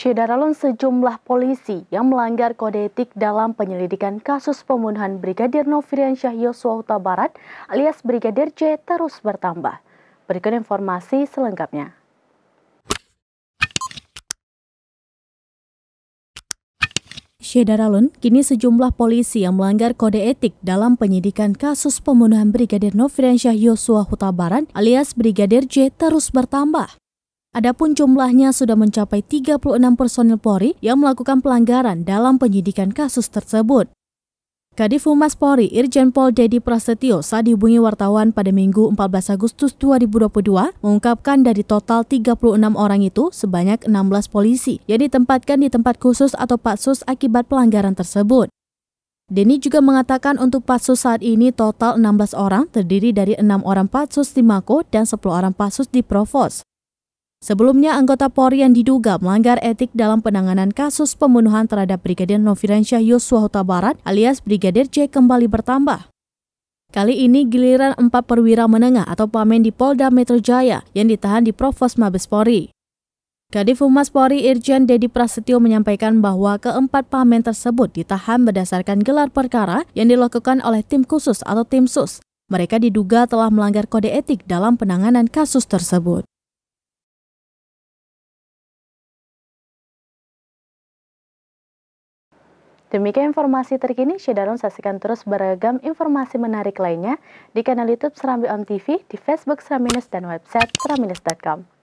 Syedaralun sejumlah polisi yang melanggar kode etik dalam penyelidikan kasus pembunuhan Brigadir Nofriansyah Yosua Huta Barat alias Brigadir J terus bertambah. Berikut informasi selengkapnya. Syedaralun, kini sejumlah polisi yang melanggar kode etik dalam penyidikan kasus pembunuhan Brigadir Nofriansyah Yosua Huta Barat alias Brigadir J terus bertambah. Adapun jumlahnya sudah mencapai 36 personil Polri yang melakukan pelanggaran dalam penyidikan kasus tersebut. Kadif Humas Polri Irjen Pol Dedi Prasetyo saat dihubungi wartawan pada Minggu 14 Agustus 2022 mengungkapkan dari total 36 orang itu sebanyak 16 polisi yang ditempatkan di tempat khusus atau patsus akibat pelanggaran tersebut. Denny juga mengatakan untuk patsus saat ini total 16 orang terdiri dari 6 orang patsus di Mako dan 10 orang patsus di Provos. Sebelumnya, anggota Polri yang diduga melanggar etik dalam penanganan kasus pembunuhan terhadap Brigadir Nofriansyah Yosua Huta Barat alias Brigadir J kembali bertambah. Kali ini giliran empat perwira menengah atau pamen di Polda Metro Jaya yang ditahan di Provos Mabes Polri. Kadif Humas Polri Irjen Dedi Prasetyo menyampaikan bahwa keempat pamen tersebut ditahan berdasarkan gelar perkara yang dilakukan oleh tim khusus atau tim sus. Mereka diduga telah melanggar kode etik dalam penanganan kasus tersebut. Demikian informasi terkini, Syedaron saksikan terus beragam informasi menarik lainnya di kanal YouTube Serambi On TV, di Facebook Seramines, dan website seramines.com.